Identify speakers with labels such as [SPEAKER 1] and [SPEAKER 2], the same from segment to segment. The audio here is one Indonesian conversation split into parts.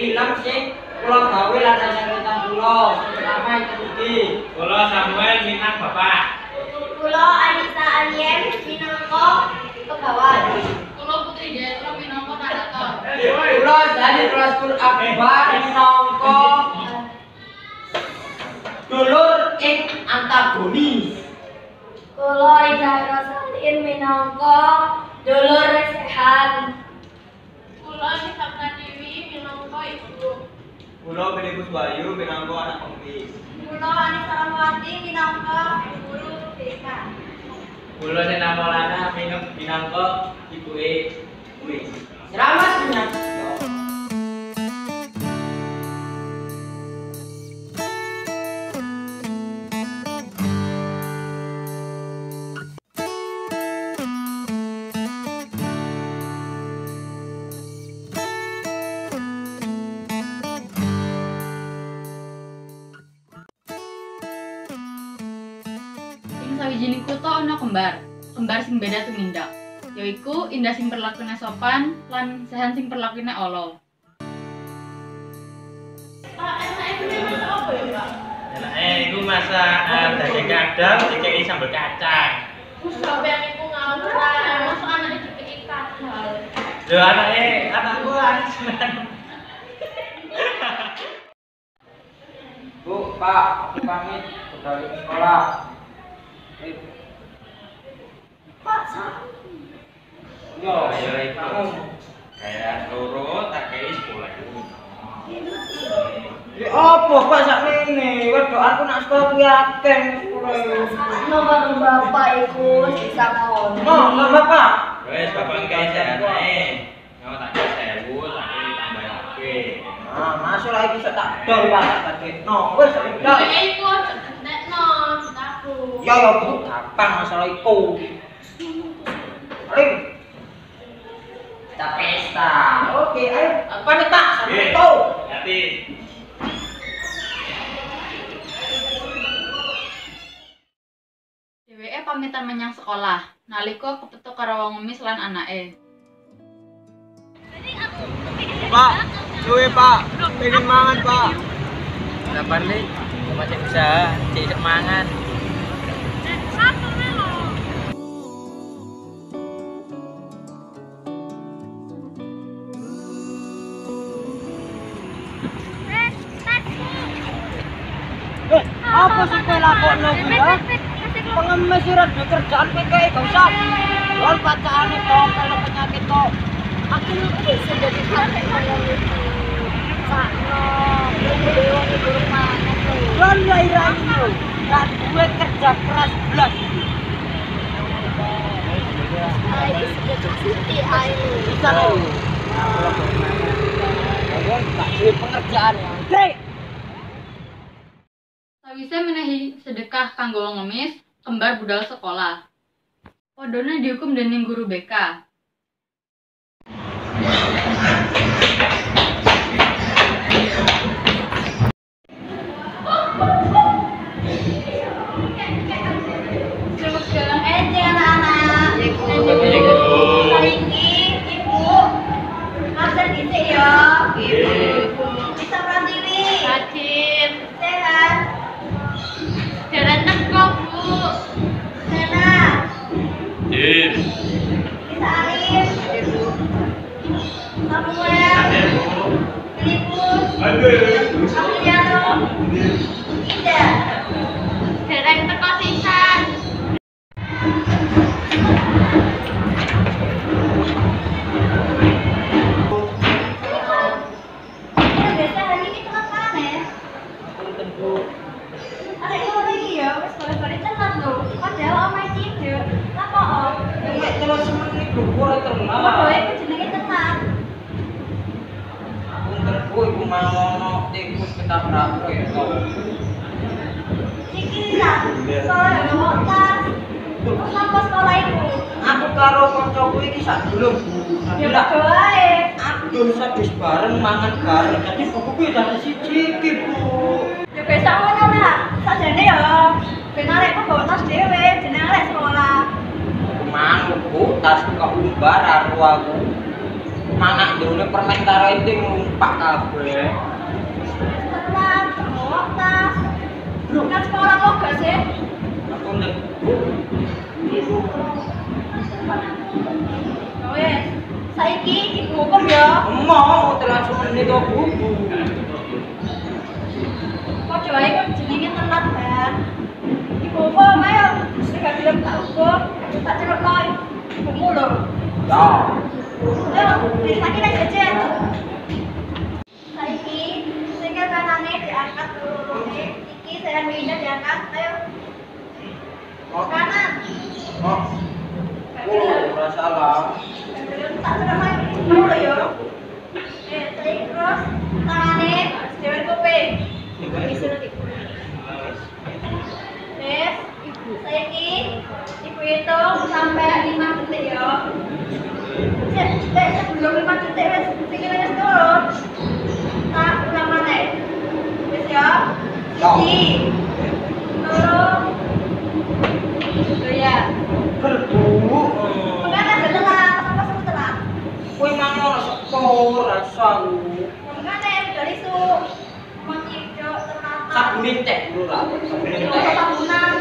[SPEAKER 1] film sing kula gawe lan rancangan kula. Sing pertama itu iki.
[SPEAKER 2] Kula Samuel minang Bapak.
[SPEAKER 3] Kulo Anissa Alien minangka pegawai.
[SPEAKER 4] Kulo Putri Jayatro minangka narator.
[SPEAKER 1] Kula dari Rasul Akbar minangka dulur ing antagonis.
[SPEAKER 3] Kulo Ida Rosalin minangka dulur sehat.
[SPEAKER 4] Kulo Nisa Pratiwi minangka ibu.
[SPEAKER 2] Kula Filipus Bayu minangka anak pengemis.
[SPEAKER 3] Kulo Anissa Ramawati minangka guru BK.
[SPEAKER 2] Kula Sena Maulana minang minangka ibuke kuwi.
[SPEAKER 1] Selamat menyambut.
[SPEAKER 4] Kembar. Kembar sing beda tumindak. Yaiku Indah sing perlakune sopan lan Sehan sing perlakune olo.
[SPEAKER 2] Eh, iku masak daging dikei sambal kacang.
[SPEAKER 4] Ngawur dikeki kadal.
[SPEAKER 2] Anakku.
[SPEAKER 1] Bu, Pak, aku pamit udah ke sekolah. Apa kok sak rene? Wedok aku nak sekolah kuwi akeh.
[SPEAKER 3] Nomor oh, bapak iku bisa ngono.
[SPEAKER 1] Oh, nomor bapak.
[SPEAKER 2] Wes bapak iki kae sak tak jek sewu, tak tambah oke.
[SPEAKER 1] Nah, masuk lagi bisa tak dol Pak tadi. No, wes
[SPEAKER 4] sudah. Iku nek no, sudah aku.
[SPEAKER 1] Ya ya, gampang masalah iku. Ring. Kita pesta. Oke, ayo. Apa nih Pak? Sampai itu.
[SPEAKER 2] Hati.
[SPEAKER 4] Dheweke pamitan menyang sekolah. Nalika kepetuk karo wong ngemis lan anake.
[SPEAKER 1] Pak, cuy Pak. Pengen mangan Pak.
[SPEAKER 2] Sabar nih, masih bisa cek mangan.
[SPEAKER 1] Apa sih kowe lakokno kuwi ya? Pengemis ora duwe kerjaan PKI gak usah. Lon kok kalau penyakit kok.
[SPEAKER 3] Aku kakek kaya gitu. Sakno, dewa di rumah.
[SPEAKER 1] Lon ya irani yo. Gak duwe kerja keras blas.
[SPEAKER 3] Ayo.
[SPEAKER 1] Bisa lo. Pengerjaan ya.
[SPEAKER 4] Kanggo wong ngemis, kembar budal sekolah. Podone dihukum dening guru BK.
[SPEAKER 1] Terus
[SPEAKER 3] apa sekolah itu?
[SPEAKER 1] Aku karo kancaku iki sak dulung Bu.
[SPEAKER 3] Ya
[SPEAKER 1] Lah,
[SPEAKER 3] berdoa ya.
[SPEAKER 1] Abdul sadis bareng mangan bareng. Jadi buku iki dari siji iki, Bu.
[SPEAKER 3] Ya biasa ngono lah. Sajane ya. Ben arek kok bawa tas dhewe, jenenge arek sekolah.
[SPEAKER 1] Mang Bu, tas kok umbar karo aku. Mana dulu permen karo itu numpak kabeh.
[SPEAKER 3] Setelah bawa Lukas kok ora kok gak sih?
[SPEAKER 1] Aku nek
[SPEAKER 3] Wes, saiki dihukum ya.
[SPEAKER 1] Mau terlalu menit kok buku.
[SPEAKER 3] Kok coba kok jenenge telat ya. Ibu kok ayo sing gak dilem tak hukum, tak cerokno. Ibu lho.
[SPEAKER 1] Ya.
[SPEAKER 3] Ya, wis lagi nek jajan. Saya pindah diangkat. Ayo. Kanan.
[SPEAKER 1] Oh. Oh, ora Sabun
[SPEAKER 3] itu, sabun itu, sabun
[SPEAKER 1] itu,
[SPEAKER 3] sabun itu, sabun
[SPEAKER 1] itu, sabun itu,
[SPEAKER 3] sabun itu,
[SPEAKER 1] sabun itu,
[SPEAKER 3] sabun itu, sabun itu, sabun itu, sabun itu, sabun itu, sabun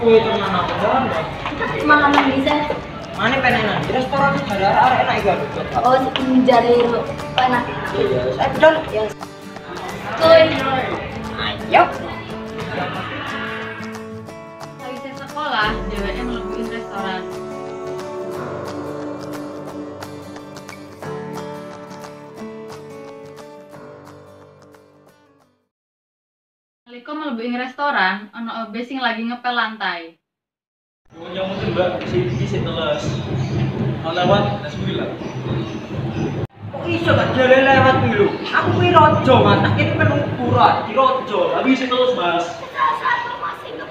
[SPEAKER 1] Kuwi tenan aku.
[SPEAKER 3] Makanan bisa.
[SPEAKER 1] Mana penenan? Di restoran ada arek enak aku.
[SPEAKER 3] Oh, menjadi panas.
[SPEAKER 1] Iya, saya betul.
[SPEAKER 3] Ya. Kuy.
[SPEAKER 1] Ayo.
[SPEAKER 4] Nalika mlebu ing restoran, ana obe sing lagi ngepel lantai.
[SPEAKER 5] Yang mungkin mbak, si si si teles. Lewat.
[SPEAKER 1] Kok iso gak jalan lewat kuwi lho? Aku kuwi rojo, Mas. Tak kene kan ukuran, di rojo.
[SPEAKER 5] Tapi si terus mas.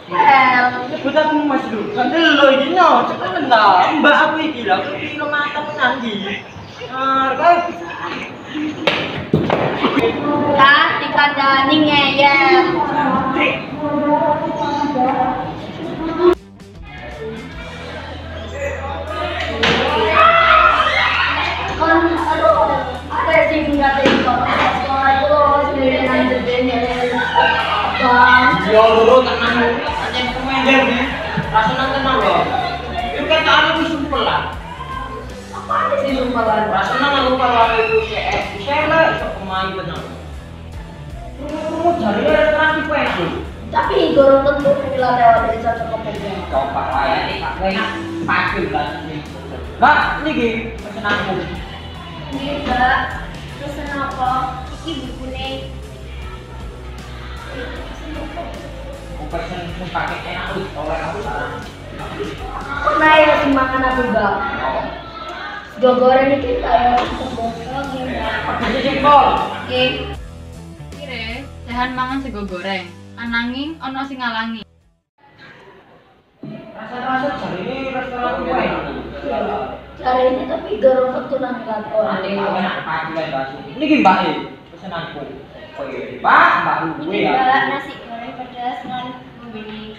[SPEAKER 3] Well,
[SPEAKER 1] Nyebut aku Mas lho. Kan lho iki no, cepet lah. Mbak aku iki lho, aku iki tenan iki. Ah,
[SPEAKER 3] kan dikandani ngeyel. Nggak
[SPEAKER 1] Yo loro tenan. Pancen kemender nih. Rasane tenan lho. Itu kan tak ada simpel lah.
[SPEAKER 3] apa sih lupa baru?
[SPEAKER 1] Rasane aku kalau itu CS, saya lah restoran iki enak lho.
[SPEAKER 3] Tapi gorong tentu bila lewat dari cocok kopinya.
[SPEAKER 1] Coba wae iki Pak enak pagi banget nih. Mbak, niki pesenanku.
[SPEAKER 3] Ini mbak, pesen apa? Iki bukune.
[SPEAKER 1] Aku pesen pakai enak oleh aku salah.
[SPEAKER 3] Ya makan aku mbak. Iki kayak
[SPEAKER 4] Akhire, sehan mangan sego goreng. Ananging ana sing ngalangi.
[SPEAKER 1] Rasa-rasa jare ini restoran.
[SPEAKER 3] Cara ini tapi gorong tentu nang kantor.
[SPEAKER 1] Aku enak kan Mbak. Niki Mbak e pesenanku. Pak, Mbak Luwe
[SPEAKER 3] Ini
[SPEAKER 1] ya.
[SPEAKER 3] mbak nasi goreng pedas dengan membeli.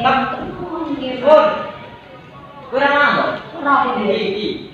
[SPEAKER 1] Mbak. Pun. Kurang apa?
[SPEAKER 3] Kenapa
[SPEAKER 1] Iki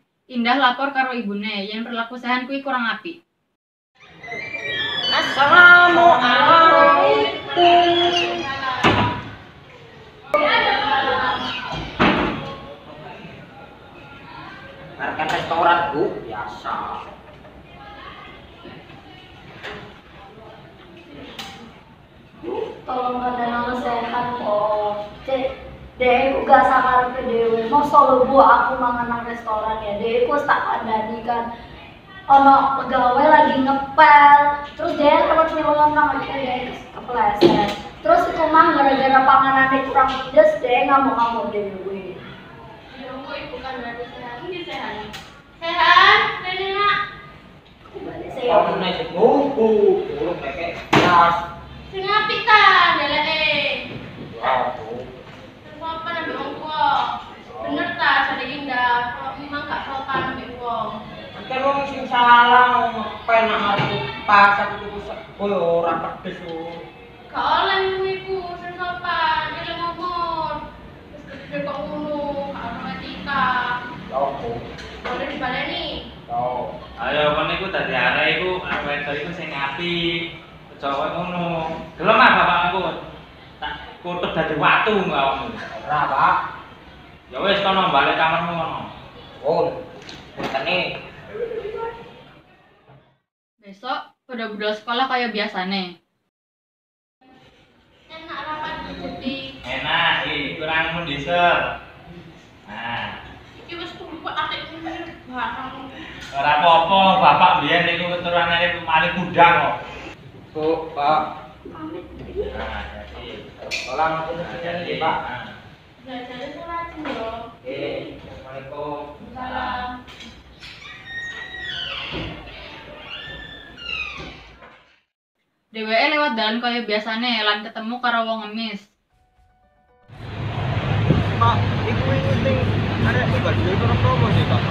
[SPEAKER 4] Indah lapor karo ibune yen perilaku sehan kuwi kurang apik.
[SPEAKER 1] Assalamualaikum. Mereka restoran bu, biasa.
[SPEAKER 3] Tolong ada deh aku gak sakar ke dewe. Mau solo bu aku mangan nang restoran ya. Deh aku tak ada kan. Ono pegawai lagi ngepel, terus dia lewat nyelongan nang aja dia kepleset. Terus itu mah gara-gara panganannya kurang pedes, dia ngamuk-ngamuk dewe.
[SPEAKER 4] Nunggu ibu kan berarti sehat. Ini sehat. Sehat, nenek nak.
[SPEAKER 3] Balik
[SPEAKER 1] Oh,
[SPEAKER 3] saya.
[SPEAKER 1] ini sih ngupu, burung kayak gas.
[SPEAKER 4] Sing apik ta, deleke.
[SPEAKER 1] Wah, tuh.
[SPEAKER 4] Sopan ambek wong tua. Bener ta, jadi indah. Kalau memang gak sopan ambek wong.
[SPEAKER 1] Kan wong sing salah ngepel nang aku pas aku tuku koyo ora pedes yo.
[SPEAKER 4] Gak oleh ngono iku, sing sopan, dia ngomong. Terus gede kok ngono, gak ono etika.
[SPEAKER 1] Ya opo.
[SPEAKER 4] Boleh dibaleni.
[SPEAKER 1] Yo.
[SPEAKER 2] Ayo kon iku dadi arek iku arek wedok iku sing apik. Koyo ngono. Gelem ah bapakku. Tak kutuk dadi watu awakmu.
[SPEAKER 1] Ora, Pak.
[SPEAKER 2] Ya wis kono balik kamarmu kono.
[SPEAKER 1] Oh. Pentene
[SPEAKER 4] Besok pada budal sekolah kayak biasane.
[SPEAKER 3] Enak rapat putih.
[SPEAKER 2] Enak, iki kurang mundiser. Nah,
[SPEAKER 4] Iki wis kumpul atik ini barang.
[SPEAKER 2] ora apa-apa, bapak biyen niku keturunane maling kuda kok.
[SPEAKER 1] Bu, Pak.
[SPEAKER 3] Pamit.
[SPEAKER 2] Nah, jadi
[SPEAKER 1] Tolong
[SPEAKER 2] jadi,
[SPEAKER 1] sini, Pak.
[SPEAKER 2] nah.
[SPEAKER 4] Belajarnya tuh rajin loh.
[SPEAKER 1] Oke, Assalamualaikum.
[SPEAKER 4] Salam. DWE lewat dalan kaya biasane lan ketemu karo wong ngemis.
[SPEAKER 1] Pak, iku sing arek iki baju iku promo sih, Pak.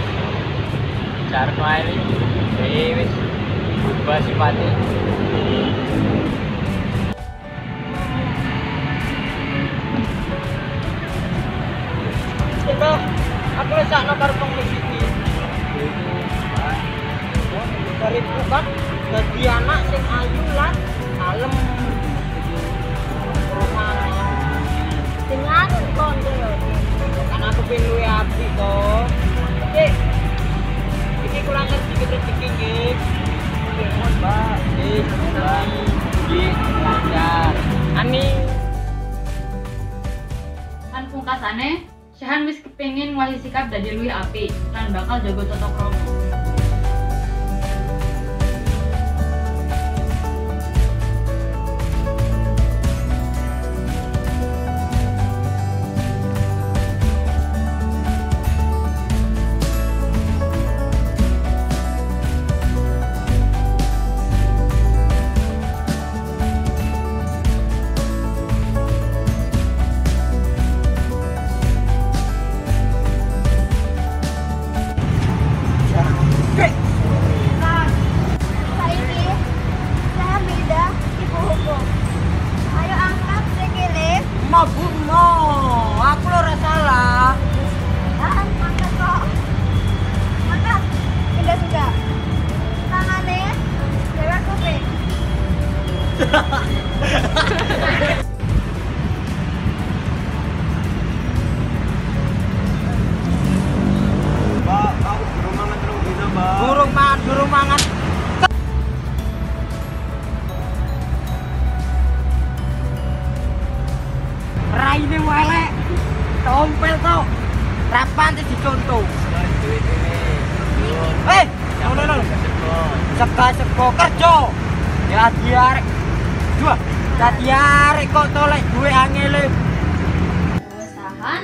[SPEAKER 5] Ae iki wis berubah sifatnya.
[SPEAKER 1] Wis sakno karo pengemis iki. Dari bukan dadi anak sing ayu lan kalem. Rumah
[SPEAKER 3] Dengan kondo.
[SPEAKER 1] kan aku pengen luwe api to. Oke. Iki kurang ngerti iki rezeki nggih. Mohon, Mbak. Nggih. Nggih, lancar. Ani
[SPEAKER 4] Lan pungkasane, Syahan wis kepengin ngwahi sikap dadi luwih apik lan bakal jaga tata krama.
[SPEAKER 1] Mabuk mo. Aku lho ora salah.
[SPEAKER 3] Ah, kok. Tidak sudah. Tangannya lewat kuping.
[SPEAKER 5] Mbak, aku belum mangan terus dina, Mbak.
[SPEAKER 1] Burung mangan, burung mangan. Tompel to. Rapan sih dicontoh. Eh, no no no. Seka seko kerja. Ya diarek. Dua. Dadi arek kok tolek duwe angele.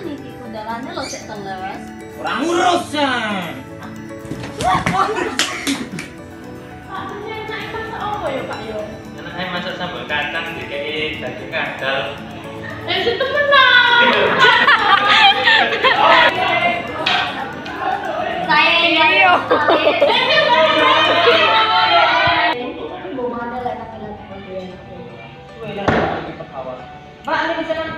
[SPEAKER 3] Niki kudalane lo cek teles.
[SPEAKER 1] Ora ngurus.
[SPEAKER 2] Anaknya masak sambal kacang dikei daging kadal.
[SPEAKER 4] Eh, Bumagala na
[SPEAKER 3] talaga. Wala. Ba, ano sa lang